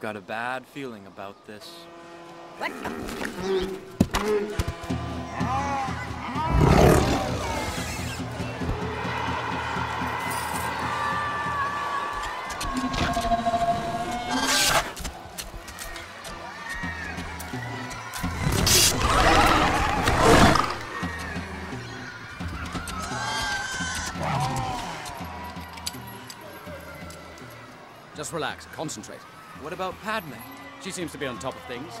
I've got a bad feeling about this. Just relax, concentrate. What about Padme? She seems to be on top of things.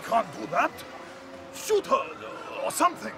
Can't do that. Shoot her or something.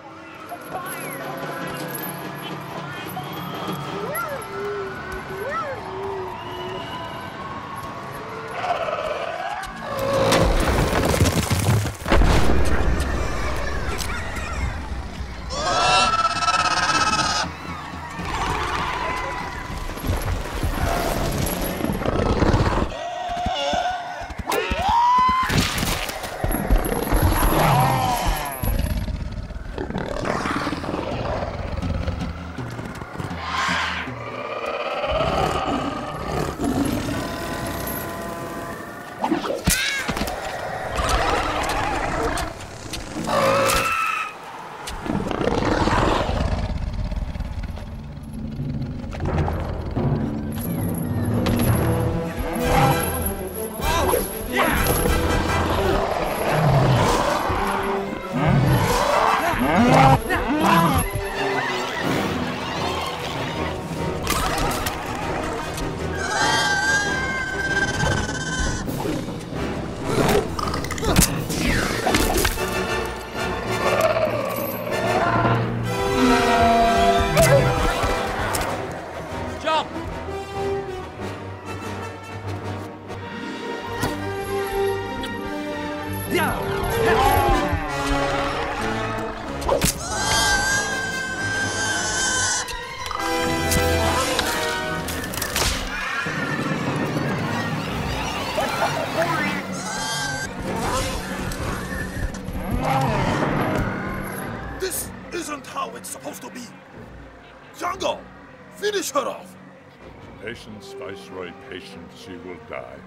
This isn't how it's supposed to be. Jango, finish her off. Patience, Viceroy, patience, she will die.